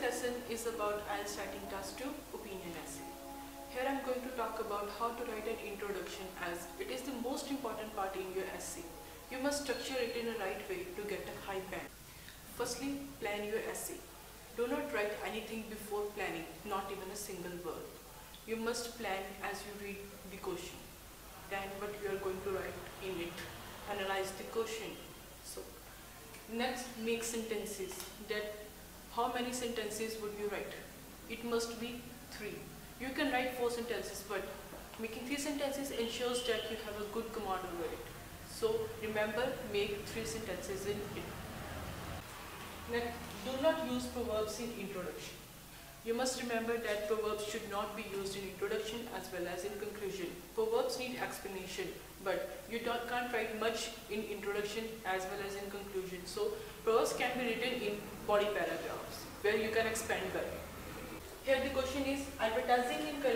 lesson is about IELTS writing task 2 opinion essay. Here I am going to talk about how to write an introduction as it is the most important part in your essay. You must structure it in a right way to get a high band. Firstly, plan your essay. Do not write anything before planning, not even a single word. You must plan as you read the question. Then what you are going to write in it. Analyze the question. So, next make sentences. That how many sentences would you write? It must be three. You can write four sentences, but making three sentences ensures that you have a good command over it. So remember, make three sentences in it. Next, do not use proverbs in introduction. You must remember that proverbs should not be used in introduction as well as in conclusion. Proverbs need explanation, but you don't, can't write much in introduction as well as in conclusion. So proverbs can be written in body paragraphs where you can expand them. Here the question is, advertising buy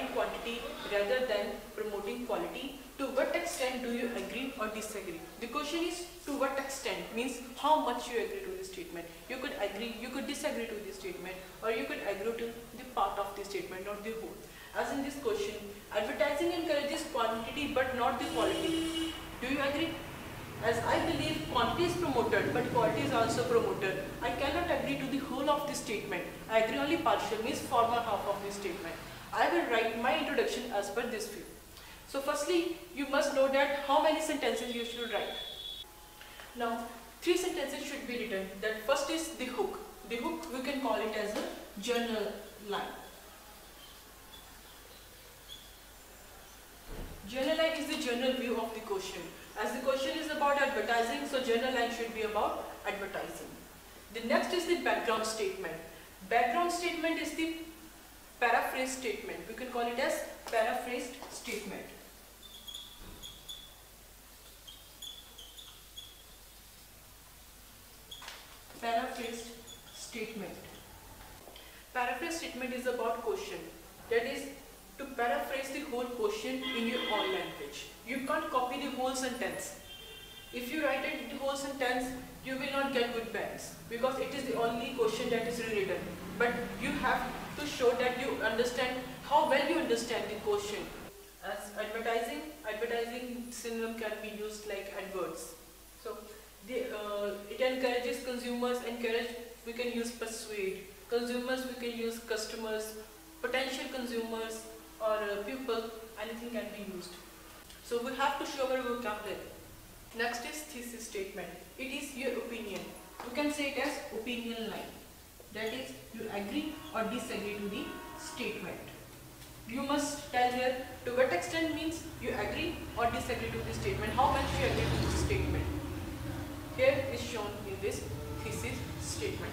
in quantity rather than promoting quality. To what extent do you agree or disagree? The question is, to what extent means how much you agree to the statement. You could agree, you could disagree to the statement or you could agree to the part of the statement, not the whole. As in this question, advertising encourages quantity but not the quality. Do you agree? As I believe quantity is promoted but quality is also promoted, I cannot agree to the whole of the statement. I agree only partial means former half of the statement. I will write my introduction as per this view. So firstly, you must know that how many sentences you should write. Now, three sentences should be written. That first is the hook. The hook we can call it as a journal line. Journal line is the general view of the question. As the question is about advertising, so journal line should be about advertising. The next is the background statement. Background statement is the paraphrase statement. We can call it as paraphrased statement. Paraphrased statement. Paraphrase statement is about question. That is to paraphrase the whole question in your own language. You can't copy the whole sentence. If you write it the whole sentence, you will not get good bands because it is the only question that is rewritten. But you have to show that you understand how well you understand the question. As advertising, advertising synonym can be used like adverts. So uh, it encourages consumers, encourage, we can use persuade. Consumers, we can use customers, potential consumers or uh, people, anything can be used. So we have to show our vocabulary. Next is thesis statement. It is your opinion. You can say it as opinion line. That is, you agree or disagree to the statement. You must tell here to what extent means you agree or disagree to the statement. How much you agree to the statement. Here is shown in this thesis statement.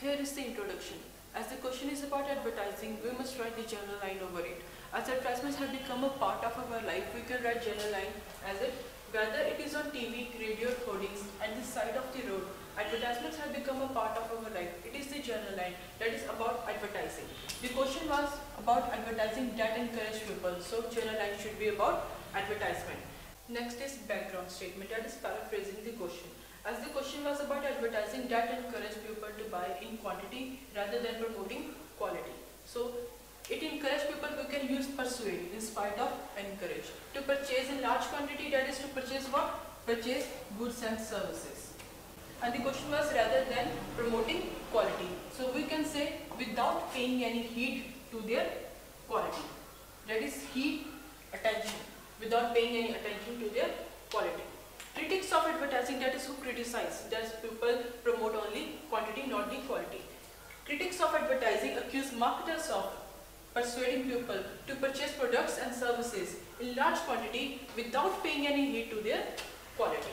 Here is the introduction. As the question is about advertising, we must write the general line over it. As advertisements have become a part of our life, we can write general line as it whether it is on TV, radio, hoardings, and the side of the road, advertisements have become a part of our life. It is the general line that is about advertising. The question was about advertising that encourage people, so general line should be about advertisement. Next is background statement, that is paraphrasing the question. As the question was about advertising that encourage people to buy in quantity rather than promoting quality. So it encourages people who can use persuade in spite of encourage. To purchase in large quantity, that is to purchase what? Purchase goods and services. And the question was rather than promoting quality. So we can say without paying any heed to their quality. That is heed, attention. Without paying any attention to their quality. Critics of advertising, that is who criticize. That people promote only quantity, not the quality. Critics of advertising accuse marketers of persuading people to purchase products and services in large quantity without paying any heed to their quality.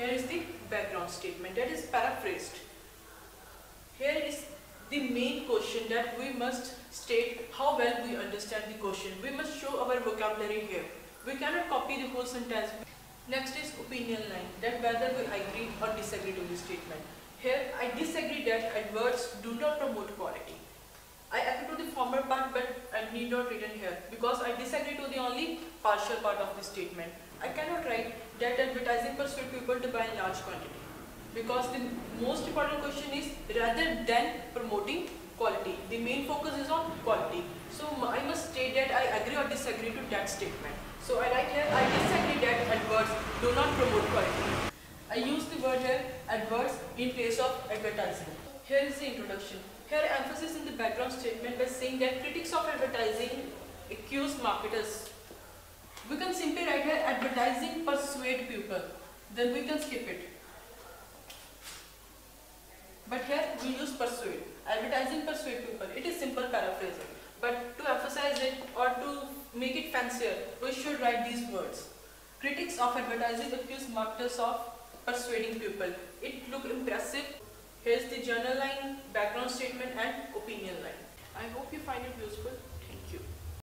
Here is the background statement that is paraphrased. Here is the main question that we must state how well we understand the question. We must show our vocabulary here. We cannot copy the whole sentence. Next is opinion line that whether we agree or disagree to the statement. Here I disagree that adverts do not promote quality. I agree to the former part but I need not written here because I disagree to the only partial part of the statement. I cannot write that advertising persuade people to buy in large quantity. because the most important question is rather than promoting quality. The main focus is on quality. So I must state that I agree or disagree to that statement. So I write here, I disagree that adverts do not promote quality. I use the word here, adverts, in place of advertising. Here is the introduction. Here emphasis in the background statement by saying that critics of advertising accuse marketers. We can simply write here advertising persuade people. Then we can skip it. But here we use persuade. Advertising persuade people. It is simple paraphrasing. But to emphasize it or to make it fancier, we should write these words. Critics of advertising accuse marketers of persuading people. It look impressive. Here's the journal line, background statement and opinion line. I hope you find it useful.